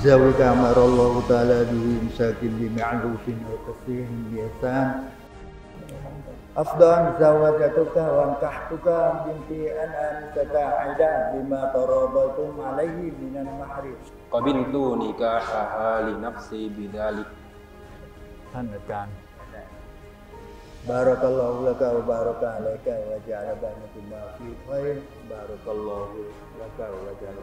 بزوجك أمر الله تعالى به مساكن بمعروف وتسريح بإحسان أفضل زوجتك وانكحتك بنتي أن أنست عدا بما تراضيتم عليه من المهر กบินตูนิกาฮาฮาลินัฟซีบิดาลิก ท่านอาจารย์ Barakallahu laka wa baraka alaika wa ja'ala bainakum fi khair Barakallahu laka wa ja'ala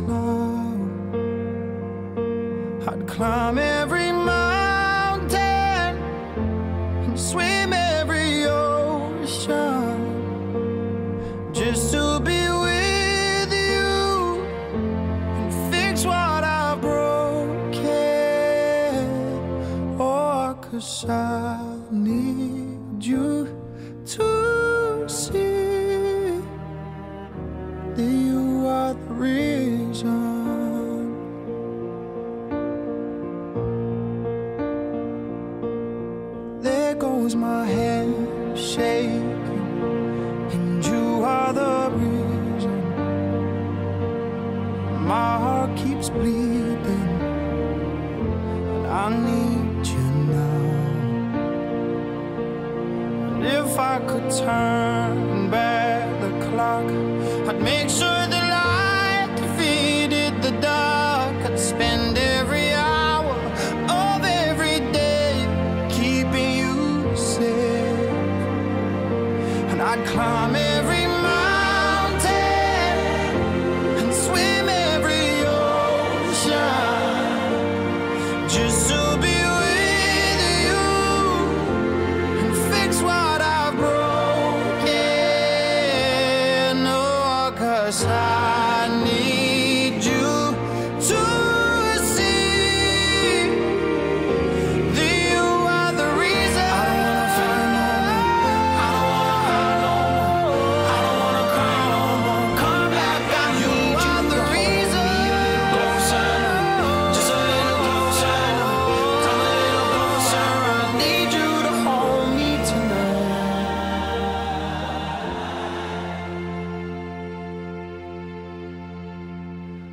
now. I'd climb every mountain goes my hand shaking, and you are the reason. My heart keeps bleeding, and I need you now. And if I could turn